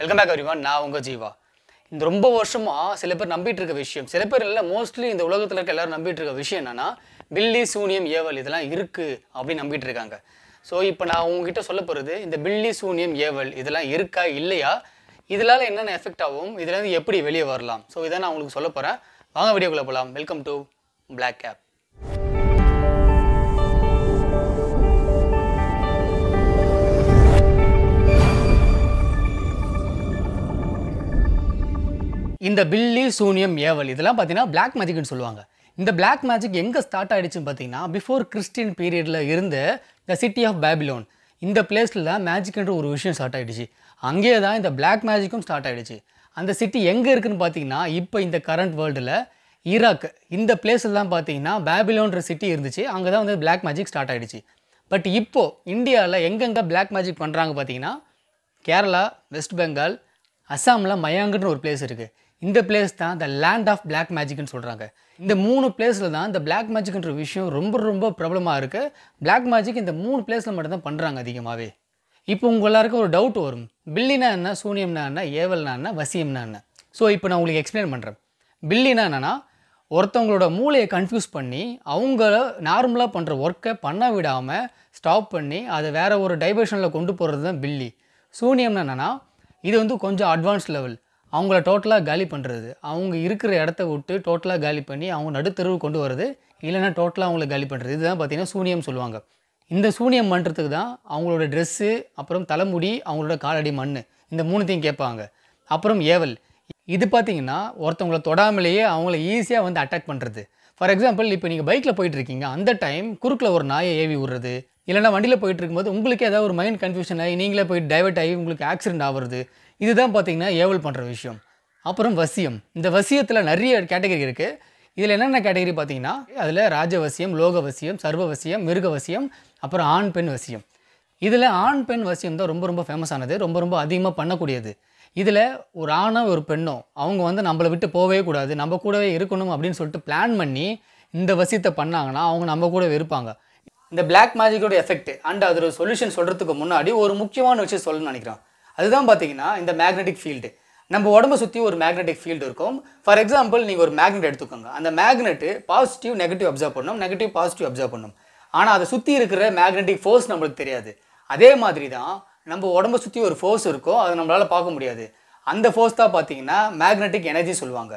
Welcome back everyone நான் உங்கள் ஜீவா. இந்த ரொம்ப வருஷமாக சில பேர் நம்பிட்டு இருக்க விஷயம் சில பேர் இல்லை மோஸ்ட்லி இந்த உலகத்தில் இருக்க எல்லாரும் நம்பிட்டு இருக்க விஷயம் என்னன்னா பில்லி சூனியம் ஏவல் இதெல்லாம் இருக்குது அப்படின்னு நம்பிட்டு இருக்காங்க. ஸோ இப்போ நான் உங்ககிட்ட சொல்ல போகிறது இந்த பில்லி சூனியம் ஏவல் இதெல்லாம் இருக்கா இல்லையா? இதனால் என்னென்ன எஃபெக்ட் ஆகும்? இதுலேருந்து எப்படி வெளியே வரலாம்? ஸோ இதை நான் உங்களுக்கு சொல்ல போகிறேன் வாங்க வீடியோக்குள்ளே போகலாம் வெல்கம் டு பிளாக் ஆப் இந்த பில்லி சூனியம் ஏவல் இதெல்லாம் பார்த்தீங்கன்னா பிளாக் மேஜிக்னு சொல்லுவாங்க. இந்த பிளாக் மேஜிக் எங்கே ஸ்டார்ட் ஆயிடுச்சுன்னு பார்த்தீங்கன்னா பிஃபோர் கிறிஸ்டின் பீரியடில் இருந்த த சிட்டி ஆஃப் பேபிலோன் இந்த பிளேஸில் தான் மேஜிக்ன்ற ஒரு விஷயம் ஸ்டார்ட் ஆகிடுச்சு அங்கேயே தான் இந்த பிளாக் மேஜிக்கும் ஸ்டார்ட் ஆகிடுச்சு அந்த சிட்டி எங்கே இருக்குதுன்னு பார்த்தீங்கன்னா இப்போ இந்த கரண்ட் வேர்ல்டில் ஈராக் இந்த பிளேஸில் தான் பார்த்தீங்கன்னா பேபிலோன்ற சிட்டி இருந்துச்சு. அங்கே தான் வந்து பிளாக் மேஜிக் ஸ்டார்ட் ஆகிடுச்சு பட் இப்போது இந்தியாவில் எங்கெங்கே பிளாக் மேஜிக் பண்ணுறாங்க பார்த்தீங்கன்னா கேரளா வெஸ்ட் பெங்கால் அஸ்ஸாமில் மயாங்குன்னு ஒரு பிளேஸ் இருக்குது இந்த பிளேஸ் தான் த லேண்ட் ஆஃப் பிளாக் மேஜிக்னு சொல்கிறாங்க இந்த மூணு பிளேஸில் தான் இந்த பிளாக் மேஜிக்ன்ற விஷயம் ரொம்ப ரொம்ப பிரபலமாக இருக்குது பிளாக் மேஜிக் இந்த மூணு பிளேஸில் மட்டும்தான் பண்ணுறாங்க அதிகமாகவே இப்போ உங்கள் எல்லாருக்கும் ஒரு டவுட் வரும். பில்லினா என்ன சூனியம்னா என்ன ஏவல்னா என்ன வசியம்னா என்ன? ஸோ இப்போ நான் உங்களுக்கு எக்ஸ்பிளைன் பண்ணுறேன் பில்லினா என்னென்னா ஒருத்தவங்களோட மூளையை கன்ஃபியூஸ் பண்ணி அவங்க நார்மலாக பண்ணுற ஒர்க்கை பண்ண விடாமல் ஸ்டாப் பண்ணி அதை வேற ஒரு டைவர்ஷனில் கொண்டு போகிறது தான் பில்லி. சூனியம்னா என்னென்னா இது வந்து கொஞ்சம் அட்வான்ஸ் லெவல் அவங்கள டோட்டலாக காலி பண்ணுறது அவங்க இருக்கிற இடத்த விட்டு டோட்டலாக காலி பண்ணி அவங்க நடுத்தெருவு கொண்டு வர்றது இல்லைன்னா டோட்டலாக அவங்கள காலி பண்ணுறது இதுதான் பார்த்தீங்கன்னா சூனியம் சொல்லுவாங்க. இந்த சூனியம் பண்ணுறதுக்கு தான் அவங்களோட ட்ரெஸ்ஸு அப்புறம் தலைமுடி அவங்களோட காலடி மண் இந்த மூணுத்தையும் கேட்பாங்க. அப்புறம் ஏவல். இது பார்த்தீங்கன்னா ஒருத்தவங்கள தொடாமலேயே அவங்கள ஈஸியாக வந்து அட்டாக் பண்ணுறது ஃபார் எக்ஸாம்பிள் இப்போ நீங்கள் பைக்கில் போயிட்டுருக்கீங்க அந்த டைம் குறுக்கில் ஒரு நாயை ஏவி விடுறது இல்லைன்னா வண்டியில் போயிட்டு இருக்கும்போது உங்களுக்கு ஏதாவது ஒரு மைண்ட் கன்ஃபியூஷன் ஆகி நீங்களே போய் டைவர்ட் ஆகி உங்களுக்கு ஆக்சிடென்ட் ஆகுறது இதுதான் பார்த்தீங்கன்னா ஏவல் பண்ணுற விஷயம். அப்புறம் வசியம். இந்த வசியத்தில் நிறைய கேட்டகரி இருக்குது இதில் என்னென்ன கேட்டகரி பார்த்தீங்கன்னா அதில் ராஜவசியம் லோகவசியம் சர்வவசியம் மிருகவசியம் அப்புறம் ஆண் பெண் வசியம். இதில் ஆண் பெண் வசியம் தான் ரொம்ப ரொம்ப ஃபேமஸானது ரொம்ப ரொம்ப அதிகமாக பண்ணக்கூடியது. இதில் ஒரு ஆணோ ஒரு பெண்ணோ அவங்க வந்து நம்மளை விட்டு போகவே கூடாது. நம்ம கூடவே இருக்கணும் அப்படின்னு சொல்லிட்டு பிளான் பண்ணி இந்த வசியத்தை பண்ணாங்கன்னா அவங்க நம்ம கூட இருப்பாங்க. இந்த பிளாக் மேஜிக்கோட எஃபெக்ட் அண்ட் அதோட சொல்யூஷன் சொல்கிறதுக்கு முன்னாடி ஒரு முக்கியமான விஷயம் சொல்லணும்னு நினைக்கிறோம் அதுதான் பார்த்தீங்கன்னா இந்த மேக்னெட்டிக் ஃபீல்டு நம்ம உடம்ப சுற்றி ஒரு மேக்னெட்டிக் ஃபீல்டு இருக்கும். ஃபார் எக்ஸாம்பிள் நீங்கள் ஒரு மேக்னெட் எடுத்துக்கோங்க. அந்த மேக்னெட்டு பாசிட்டிவ் நெகட்டிவ் அப்சர்வ் பண்ணும். நெகட்டிவ் பாசிட்டிவ் அப்சர்வ் பண்ணும். ஆனால் அதை சுற்றி இருக்கிற மேக்னெட்டிக் ஃபோர்ஸ் நம்மளுக்கு தெரியாது. அதே மாதிரி தான் நம்ம உடம்ப சுற்றி ஒரு ஃபோர்ஸ் இருக்கும் அதை நம்மளால் பார்க்க முடியாது. அந்த ஃபோர்ஸ் தான் பார்த்தீங்கன்னா மேக்னெட்டிக் எனர்ஜி சொல்லுவாங்க.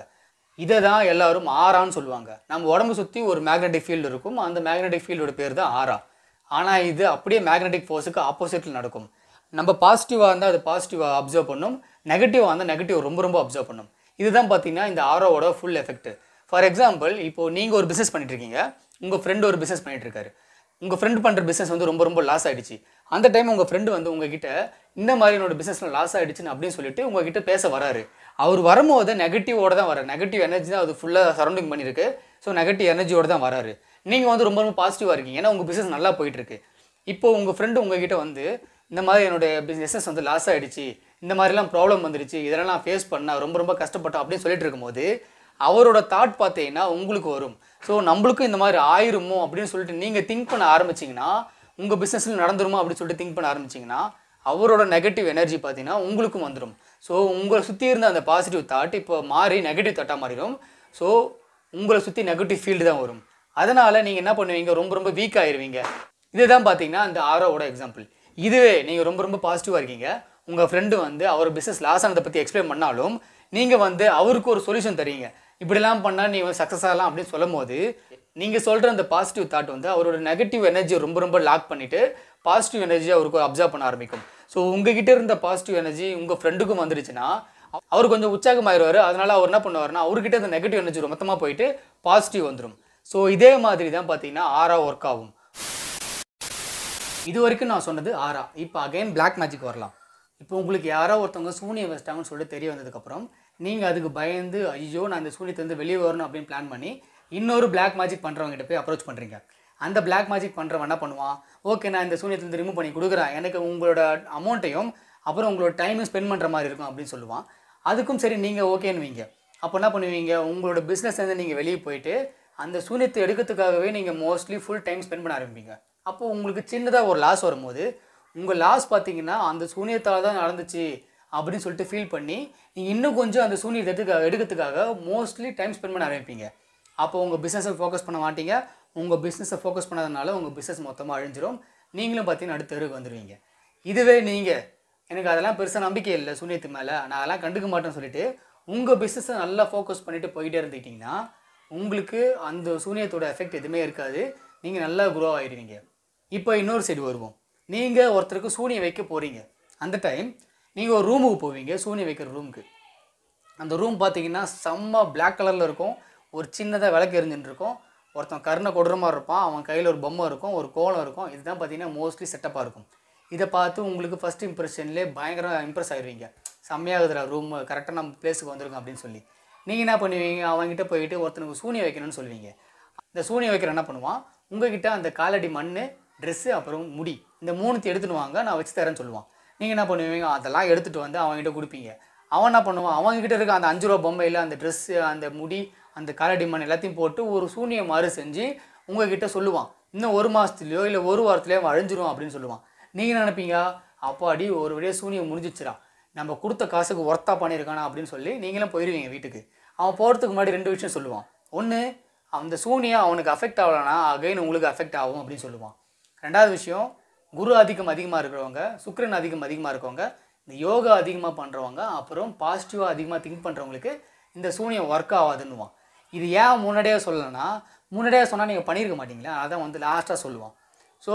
இதை தான் எல்லாரும் ஆறான்னு சொல்லுவாங்க. நம்ம உடம்பு சுற்றி ஒரு மேக்னெட்டிக் ஃபீல்டு இருக்கும். அந்த மேக்னெட்டிக் ஃபீல்டோட பேர் தான் ஆரா ஆனால் இது அப்படியே மேக்னெட்டிக் ஃபோர்ஸுக்கு ஆப்போசிட்டில் நடக்கும். நம்ம பாசிட்டிவாக இருந்தால் அது பாசிட்டிவாக அப்சர்வ் பண்ணும். நெகட்டிவாக இருந்தால் நெகட்டிவ் ரொம்ப ரொம்ப அப்சர்வ் பண்ணும். இதுதான் பார்த்தீங்கன்னா இந்த ஆரோவோட ஃபுல் எஃபெக்ட் ஃபார் எக்ஸாம்பிள் இப்போது நீங்கள் ஒரு பிஸ்னஸ் பண்ணிட்டு இருக்கீங்க உங்கள் ஃப்ரெண்டு ஒரு பிஸ்னஸ் பண்ணிட்டு இருக்காரு உங்கள் ஃப்ரெண்டு பண்ணுற பிஸ்னஸ் வந்து ரொம்ப ரொம்ப லாஸ் ஆகிடுச்சு அந்த டைம் உங்கள் ஃப்ரெண்டு வந்து உங்ககிட்ட இந்த மாதிரி என்னோட பிஸ்னஸில் லாஸ் ஆகிடுச்சுன்னு அப்படின்னு சொல்லிட்டு உங்ககிட்ட பேச வராரு. அவர் வரும்போது நெகட்டிவோட தான் வர நெகட்டிவ் எனர்ஜி தான் அது ஃபுல்லாக சரௌண்டிங் பண்ணியிருக்கு. ஸோ நெகட்டிவ் எனர்ஜியோட தான் வராரு. நீங்கள் வந்து ரொம்ப ரொம்ப பாசிட்டிவாக இருக்கீங்க. ஏன்னா உங்கள் பிஸ்னஸ் நல்லா போயிட்டுருக்கு. இப்போ உங்கள் ஃப்ரெண்டு உங்ககிட்ட வந்து இந்த மாதிரி என்னுடைய பிஸ்னஸ் வந்து லாஸ் ஆகிடுச்சு இந்த மாதிரிலாம் ப்ராப்ளம் வந்துருச்சு. இதெல்லாம் நான் ஃபேஸ் பண்ணால் ரொம்ப ரொம்ப கஷ்டப்பட்டேன் அப்படின்னு சொல்லிட்டு இருக்கும்போது அவரோட தாட் பார்த்தீங்கன்னா உங்களுக்கு வரும். ஸோ நம்மளுக்கும் இந்த மாதிரி ஆயிருமோ அப்படின்னு சொல்லிட்டு நீங்கள் திங்க் பண்ண ஆரம்பிச்சிங்கன்னா உங்கள் பிஸ்னஸில் நடந்துருமா அப்படின்னு சொல்லிட்டு திங்க் பண்ண ஆரம்பிச்சிங்கன்னா அவரோட நெகட்டிவ் எனர்ஜி பார்த்தீங்கன்னா உங்களுக்கும் வந்துடும் ஸோ உங்களை சுற்றி இருந்த அந்த பாசிட்டிவ் தாட் இப்போ மாறி நெகட்டிவ் தாட்டாக மாறிடும். ஸோ உங்களை சுற்றி நெகட்டிவ் ஃபீல்டு தான் வரும். அதனால் நீங்கள் என்ன பண்ணுவீங்க? ரொம்ப ரொம்ப வீக் ஆயிருவீங்க. இதுதான் பார்த்தீங்கன்னா அந்த ஆரோவோட எக்ஸாம்பிள் இதுவே நீங்கள் ரொம்ப ரொம்ப பாசிட்டிவாக இருக்கீங்க. உங்கள் ஃப்ரெண்டு வந்து அவர் பிஸ்னஸ் லாஸ் ஆனதை பற்றி எக்ஸ்பிளைன் பண்ணாலும் நீங்கள் வந்து அவருக்கு ஒரு சொல்யூஷன் தரீங்க இப்படிலாம் பண்ணால் நீ சக்ஸஸ் ஆகலாம் அப்படின்னு சொல்லும் போது நீங்கள் சொல்கிற அந்த பாசிட்டிவ் தாட் வந்து அவரோட நெகட்டிவ் எனர்ஜியை ரொம்ப ரொம்ப லாக் பண்ணிவிட்டு பாசிட்டிவ் எனர்ஜியை அவருக்கு அப்சர்வ் பண்ண ஆரம்பிக்கும். ஸோ உங்ககிட்ட இருந்த பாசிட்டிவ் எனர்ஜி உங்கள் ஃப்ரெண்டுக்கும் வந்துருச்சுன்னா அவர் கொஞ்சம் உற்சாகமாயிருவார். அதனால் அவர் என்ன பண்ணுவாருன்னா அவர்கிட்ட அந்த நெகட்டிவ் எனர்ஜி மொத்தமாக போயிட்டு பாசிட்டிவ் வந்துடும் ஸோ இதே மாதிரி தான் பார்த்தீங்கன்னா ஆறா ஒர்க் ஆகும். இது வரைக்கும் நான் சொன்னது ஆறா. இப்போ அகைன் பிளாக் மேஜிக் வரலாம். இப்போ உங்களுக்கு யாரோ ஒருத்தவங்க சூனியம் வச்சிட்டாங்கன்னு சொல்லிட்டு தெரிய வந்ததுக்கப்புறம் நீங்கள் அதுக்கு பயந்து ஐயோ நான் இந்த சூனியத்தை வெளியே வரணும் அப்படின்னு பிளான் பண்ணி இன்னொரு பிளாக் மேஜிக் பண்ணுறவங்ககிட்ட போய் அப்ரோச் பண்ணுறீங்க அந்த பிளாக் மேஜிக் பண்ணுறவன் என்ன பண்ணுவான்? ஓகே நான் இந்த சூனியத்தை ரிமூவ் பண்ணி கொடுக்குறேன். எனக்கு உங்களோட அமௌண்ட்டையும் அப்புறம் உங்களோட டைமும் ஸ்பெண்ட் பண்ணுற மாதிரி இருக்கும் அப்படின்னு சொல்லுவான். அதுக்கும் சரி நீங்கள் ஓகேன்னுவீங்க அப்போ என்ன பண்ணுவீங்க? உங்களோட பிஸ்னஸ்லேருந்து நீங்கள் வெளியே போயிட்டு அந்த சூனியத்தை எடுக்கிறதுக்காகவே நீங்கள் மோஸ்ட்லி ஃபுல் டைம் ஸ்பெண்ட் பண்ண ஆரம்பிப்பீங்க. அப்போ உங்களுக்கு சின்னதாக ஒரு லாஸ் வரும்போது உங்கள் லாஸ் பார்த்தீங்கன்னா அந்த சூனியத்தால் தான் நடந்துச்சு அப்படின்னு சொல்லிட்டு ஃபீல் பண்ணி நீங்கள் இன்னும் கொஞ்சம் அந்த சூனியத்தை எடுக்க எடுக்கிறதுக்காக மோஸ்ட்லி டைம் ஸ்பெண்ட் பண்ண ஆரம்பிப்பீங்க. அப்போ உங்கள் பிஸ்னஸை ஃபோக்கஸ் பண்ண மாட்டீங்க. உங்கள் பிஸ்னஸை ஃபோக்கஸ் பண்ணதுனால உங்கள் பிஸ்னஸ் மொத்தமாக அழிஞ்சிரும். நீங்களும் பார்த்தீங்கன்னா அடுத்த தெருவுக்கு வந்துடுவீங்க இதுவே நீங்கள் எனக்கு அதெல்லாம் பெருசாக நம்பிக்கை இல்லை சுனியத்து மேலே. நான் அதெல்லாம் கண்டுக்க மாட்டேன்னு சொல்லிட்டு உங்கள் பிஸ்னஸை நல்லா ஃபோக்கஸ் பண்ணிவிட்டு போயிட்டே இருந்துக்கிட்டிங்கன்னா உங்களுக்கு அந்த சூனியத்தோட எஃபெக்ட் எதுவுமே இருக்காது. நீங்கள் நல்லா குரோ ஆகிடுவீங்க இப்போ இன்னொரு சைடு வருவோம். நீங்கள் ஒருத்தருக்கு சூனியம் வைக்க போகிறீங்க அந்த டைம் நீங்கள் ஒரு ரூமுக்கு போவீங்க. சூனியம் வைக்கிற ரூமுக்கு அந்த ரூம் பார்த்தீங்கன்னா செம்ம பிளாக் கலரில் இருக்கும். ஒரு சின்னதாக விளக்கு எரிஞ்சுட்டுருக்கும். ஒருத்தன் கருணை கொடூரமாக இருப்பான். அவன் கையில் ஒரு பொம்மை இருக்கும் ஒரு கோலம் இருக்கும். இதுதான் பார்த்தீங்கன்னா மோஸ்ட்லி செட்டப்பாக இருக்கும். இதை பார்த்து உங்களுக்கு ஃபஸ்ட் இம்ப்ரெஷன்லேயே பயங்கர இம்ப்ரெஸ் ஆயிடுவீங்க செம்மையாகுதுடா ரூம் கரெக்டாக நம்ம பிளேஸுக்கு வந்திருக்கோம் அப்படின்னு சொல்லி. நீங்கள் என்ன பண்ணுவீங்க? அவங்ககிட்ட போயிட்டு ஒருத்தனுக்கு சூனியம் வைக்கணும்னு சொல்லுவீங்க. இந்த சூனியம் வைக்கிற என்ன பண்ணுவான்? உங்ககிட்ட அந்த காலடி மண் ட்ரெஸ்ஸு அப்புறம் முடி இந்த மூணுத்தையும் எடுத்துன்னு வாங்க நான் வச்சு தரேன்னு சொல்லுவான். நீங்கள் என்ன பண்ணுவீங்க? அதெல்லாம் எடுத்துகிட்டு வந்து அவங்ககிட்ட கொடுப்பீங்க. அவன் என்ன பண்ணுவான்? அவங்ககிட்ட இருக்க அந்த அஞ்சு ரூபா பொம்மையில் அந்த ட்ரெஸ்ஸு அந்த முடி அந்த காலடி மண் எல்லாத்தையும் போட்டு ஒரு சூனியம் மாறு செஞ்சு உங்ககிட்ட சொல்லுவான். இன்னும் ஒரு மாதத்துலையோ இல்லை ஒரு வாரத்துலையோ அவன் அழிஞ்சிரும் அப்படின்னு சொல்லுவான். நீங்கள் நினைப்பீங்க? அப்பாடி ஒரு வழியாக சூனியம் முடிஞ்சிச்சிடா நம்ம கொடுத்த காசுக்கு ஒர்த்தா பண்ணியிருக்கானா அப்படின்னு சொல்லி நீங்களும் போயிடுவீங்க வீட்டுக்கு. அவன் போகிறதுக்கு முன்னாடி ரெண்டு விஷயம் சொல்லுவான். ஒன்று அந்த சூனியம் அவனுக்கு அஃபெக்ட் ஆகலைன்னா அகைன் உங்களுக்கு அஃபெக்ட் ஆகும் அப்படின்னு சொல்லுவான். ரெண்டாவது விஷயம் குரு ஆதிக்கம் அதிகமாக இருக்கிறவங்க சுக்கரன் அதிகம் அதிகமாக இருக்கவங்க இந்த யோகா அதிகமாக பண்ணுறவங்க அப்புறம் பாசிட்டிவாக அதிகமாக திங்க் பண்ணுறவங்களுக்கு இந்த சூனியம் ஒர்க் ஆகாதுன்னுவான். இது ஏன் முன்னாடியே சொல்லலைன்னா முன்னாடியே சொன்னால் நீங்கள் பண்ணியிருக்க மாட்டீங்களா? அதான் வந்து லாஸ்ட்டாக சொல்லுவான். ஸோ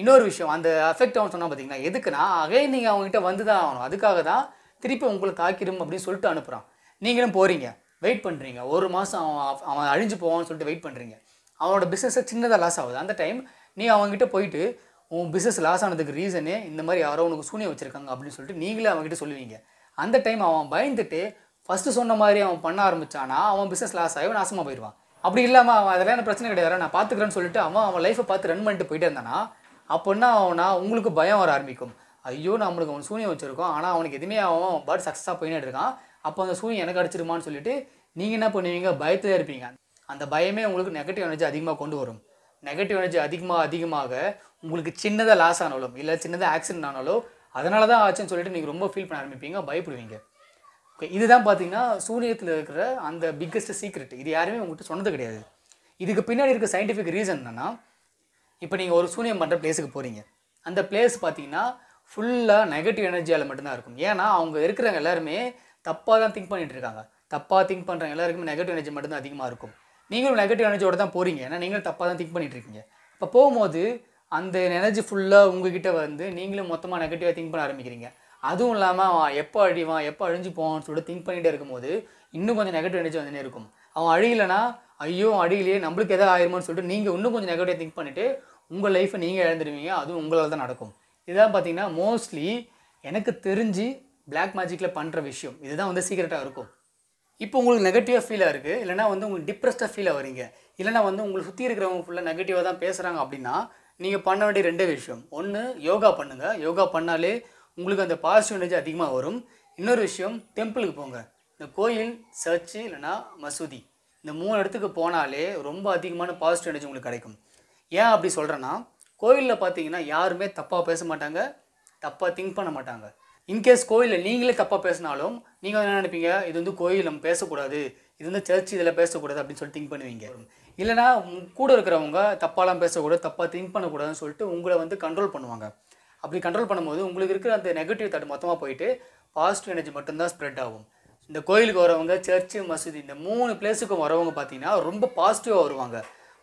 இன்னொரு விஷயம் அந்த அஃபெக்ட் அவன் சொன்னால் பார்த்தீங்கன்னா எதுக்குன்னா அகைன் நீங்கள் அவங்ககிட்ட வந்து தான் ஆகணும். அதுக்காக தான் திருப்பி உங்களை தாக்கிடும் அப்படின்னு சொல்லிட்டு அனுப்புகிறான் நீங்களும் போகிறீங்க வெயிட் பண்ணுறீங்க ஒரு மாதம் அவன் அவன் அழிஞ்சு போவான்னு சொல்லிட்டு வெயிட் பண்ணுறீங்க அவனோட பிஸ்னஸை சின்னதாக லாஸ் ஆகுது. அந்த டைம் நீ அவங்ககிட்ட போயிட்டு உன் பிஸ்னஸ் லாஸ் ஆனதுக்கு ரீசனே இந்த மாதிரி யாரோ உனக்கு சூனியம் வச்சுருக்காங்க அப்படின்னு சொல்லிட்டு நீங்களே அவங்ககிட்ட சொல்லுவீங்க. அந்த டைம் அவன் பயந்துட்டு ஃபஸ்ட்டு சொன்ன மாதிரி அவன் பண்ண ஆரம்பித்தானா அவன் பிஸ்னஸ் லாஸ் ஆகி நாசமாக போயிடுவான். அப்படி இல்லாமல் அவன் அதெல்லாம் எனக்கு பிரச்சனை கிடையாது. நான் பார்த்துக்கிறேன்னு சொல்லிட்டு அவன் அவன் லைஃப்பை பார்த்து ரன் பண்ணிட்டு போயிட்டே இருந்தானா அப்படின்னா அவனா உங்களுக்கு பயம் வர ஆரம்பிக்கும். ஐயோ நம்மளுக்கு அவன் சூனியம் வச்சுருக்கோம். ஆனால் அவனுக்கு எதுவுமே அவன் பாட் சக்ஸஸாக போயின்னு இருக்கான். அப்போ அந்த சூனியம் எனக்கு அடிச்சிருமான்னு சொல்லிட்டு நீங்கள் என்ன பண்ணுவீங்க? பயத்தில் இருப்பீங்க. அந்த பயமே உங்களுக்கு நெகட்டிவ் எனர்ஜி அதிகமாக கொண்டு வரும். நெகட்டிவ் எனர்ஜி அதிகமாக அதிகமாக உங்களுக்கு சின்னதாக லாஸ் ஆனாலும் இல்லை சின்னதாக ஆக்சிடென்ட் ஆனாலும் அதனால தான் ஆச்சுன்னு சொல்லிட்டு நீங்கள் ரொம்ப ஃபீல் பண்ண ஆரம்பிப்பீங்க பயப்படுவீங்க. ஓகே இதுதான் பார்த்தீங்கன்னா சூனியத்தில் இருக்கிற அந்த பிக்கஸ்ட் சீக்ரெட் இது யாருமே உங்கள்கிட்ட சொன்னது கிடையாது. இதுக்கு பின்னாடி இருக்க சயின்டிஃபிக் ரீசன் என்னென்னா இப்போ நீங்கள் ஒரு சூனியம் பண்ணுற பிளேஸுக்கு போகிறீங்க அந்த பிளேஸ் பார்த்தீங்கன்னா ஃபுல்லாக நெகட்டிவ் எனர்ஜியால் மட்டும்தான் இருக்கும். ஏன்னா அவங்க இருக்கிறவங்க எல்லாருமே தப்பாக தான் திங்க் பண்ணிட்டு இருக்காங்க. தப்பாக திங்க் பண்ணுறவங்க எல்லாருக்குமே நெகட்டிவ் எனர்ஜி மட்டும்தான் அதிகமாக இருக்கும். நீங்களும் நெகட்டிவ் எனர்ஜியோட தான் போகிறீங்க ஏன்னா நீங்களும் தப்பாக தான் திங்க் பண்ணிட்டு இருக்கீங்க. இப்போ போகும்போது அந்த எனர்ஜி ஃபுல்லாக உங்ககிட்ட வந்து நீங்களும் மொத்தமாக நெகட்டிவாக திங்க் பண்ண ஆரம்பிக்கிறீங்க. அதுவும் இல்லாமல் அவன் எப்போ அழிவான் எப்போ அழிஞ்சு போவான்னு சொல்லிட்டு திங்க் பண்ணிகிட்டே இருக்கும்போது இன்னும் கொஞ்சம் நெகட்டிவ் எனர்ஜி வந்துனே இருக்கும். அவன் அழியலைன்னா ஐயோ அழியலையே நம்மளுக்கு எதாவது ஆயிருமோன்னு சொல்லிட்டு நீங்கள் இன்னும் கொஞ்சம் நெகட்டிவ் திங்க் பண்ணிவிட்டு உங்கள் லைஃப்பை நீங்கள் இழந்துருவீங்க. அதுவும் உங்களால் தான் நடக்கும். இதான் பார்த்தீங்கன்னா மோஸ்ட்லி எனக்கு தெரிஞ்சு பிளாக் மேஜிக்கில் பண்ணுற விஷயம். இதுதான் வந்து சீக்கிரட்டாக இருக்கும். இப்போ உங்களுக்கு நெகட்டிவாக ஃபீலாக இருக்குது இல்லைனா வந்து உங்களுக்கு டிப்ரெஸ்டாக ஃபீல் ஆகிறீங்க இல்லைனா வந்து உங்களுக்கு சுற்றி இருக்கிறவங்க ஃபுல்லாக நெகட்டிவாக தான் பேசுகிறாங்க அப்படின்னா நீங்கள் பண்ண வேண்டிய ரெண்டே விஷயம். ஒன்று யோகா பண்ணுங்கள் யோகா பண்ணாலே உங்களுக்கு அந்த பாசிட்டிவ் எனர்ஜி அதிகமாக வரும். இன்னொரு விஷயம் டெம்பிளுக்கு போங்க. இந்த கோயில் சர்ச்சு இல்லைன்னா மசூதி. இந்த மூணு இடத்துக்கு போனாலே ரொம்ப அதிகமான பாசிட்டிவ் எனர்ஜி உங்களுக்கு கிடைக்கும். ஏன் அப்படி சொல்கிறேன்னா கோயிலில் பார்த்தீங்கன்னா யாருமே தப்பாக பேச மாட்டாங்க தப்பாக திங்க் பண்ண மாட்டாங்க. இன்கேஸ் கோயிலில் நீங்களே தப்பாக பேசினாலும் நீங்கள் என்ன நினைப்பீங்க? இது வந்து கோயில் நம்ம பேசக்கூடாது. இது வந்து சர்ச் இதில் பேசக்கூடாது அப்படின்னு சொல்லி திங்க் பண்ணுவீங்க. இல்லைனா உங்க கூட இருக்கிறவங்க தப்பாலாம் பேசக்கூடாது தப்பாக திங்க் பண்ணக்கூடாதுன்னு சொல்லிட்டு உங்களை வந்து கண்ட்ரோல் பண்ணுவாங்க. அப்படி கண்ட்ரோல் பண்ணும்போது உங்களுக்கு இருக்கிற அந்த நெகட்டிவ் தாட் மொத்தமாக போயிட்டு பாசிட்டிவ் எனர்ஜி மட்டும்தான் ஸ்ப்ரெட் ஆகும். இந்த கோயிலுக்கு வரவங்க சர்ச்சு மசூதி இந்த மூணு பிளேஸுக்கும் வரவங்க பார்த்தீங்கன்னா ரொம்ப பாசிட்டிவாக வருவாங்க.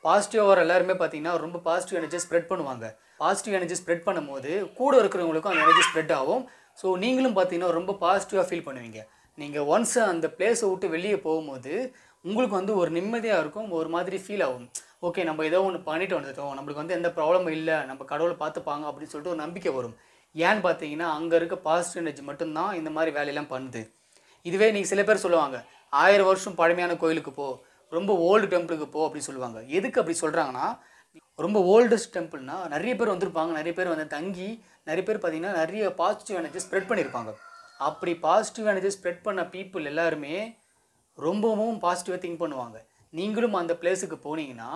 பாசிட்டிவாக வர எல்லாருமே பார்த்தீங்கன்னா ரொம்ப பாசிட்டிவ் எனர்ஜி ஸ்ப்ரெட் பண்ணுவாங்க. பாசிட்டிவ் எனர்ஜி ஸ்ப்ரெட் பண்ணும்போது கூட இருக்கிறவங்களுக்கும் அந்த எனர்ஜி ஸ்ப்ரெட் ஆகும். ஸோ நீங்களும் பார்த்தீங்கன்னா ரொம்ப பாசிட்டிவாக ஃபீல் பண்ணுவீங்க. நீங்கள் ஒன்ஸ் அந்த பிளேஸை விட்டு வெளியே போகும்போது உங்களுக்கு வந்து ஒரு நிம்மதியாக இருக்கும் ஒரு மாதிரி ஃபீல் ஆகும். ஓகே நம்ம ஏதோ ஒன்று பண்ணிட்டு வந்துட்டோம் நம்மளுக்கு வந்து எந்த ப்ராப்ளமும் இல்லை நம்ம கடவுளை பார்த்துப்பாங்க அப்படின்னு சொல்லிட்டு ஒரு நம்பிக்கை வரும். ஏன்னு பார்த்தீங்கன்னா அங்கே இருக்க பாசிட்டிவ் எனர்ஜி மட்டும்தான் இந்த மாதிரி வேலையெல்லாம் பண்ணுது. இதுவே நீங்கள் சில பேர் சொல்லுவாங்க ஆயிரம் வருஷம் பழமையான கோயிலுக்கு போ ரொம்ப ஓல்டு டெம்பிளுக்கு போ அப்படின்னு சொல்லுவாங்க. எதுக்கு அப்படி சொல்கிறாங்கன்னா ரொம்ப ஓல்டஸ்ட் டெம்பிள்னா நிறைய பேர் வந்திருப்பாங்க நிறைய பேர் வந்து தங்கி நிறைய பேர் பார்த்தீங்கன்னா நிறைய பாசிட்டிவ் எனர்ஜி ஸ்ப்ரெட் பண்ணியிருப்பாங்க. அப்படி பாசிட்டிவ் எனர்ஜி ஸ்ப்ரெட் பண்ண பீப்புள் எல்லாருமே ரொம்பவும் பாசிட்டிவாக திங்க் பண்ணுவாங்க. நீங்களும் அந்த பிளேஸுக்கு போனீங்கன்னா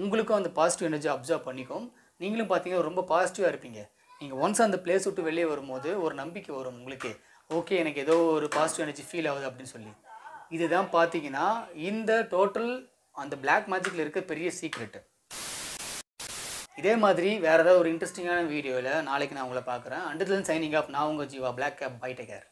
உங்களுக்கும் அந்த பாசிட்டிவ் எனர்ஜி அப்சர்வ் பண்ணிக்கும். நீங்களும் பார்த்தீங்கன்னா ரொம்ப பாசிட்டிவாக இருப்பீங்க. நீங்கள் ஒன்ஸ் அந்த பிளேஸ் விட்டு வெளியே வரும்போது ஒரு நம்பிக்கை வரும் உங்களுக்கு. ஓகே எனக்கு ஏதோ ஒரு பாசிட்டிவ் எனர்ஜி ஃபீல் ஆகுது அப்படின்னு சொல்லி. இதுதான் பார்த்தீங்கன்னா இந்த டோட்டல் அந்த பிளாக் மேஜிக்கில் இருக்க பெரிய சீக்ரெட்டு இதே மாதிரி வேறு ஏதாவது ஒரு இன்ட்ரெஸ்டிங்கான வீடியோவில் நாளைக்கு நான் உங்களை பார்க்குறேன் அண்டர்லன் சைனிங் ஆஃப் நான் உங்கள் Jeeva black cap by taker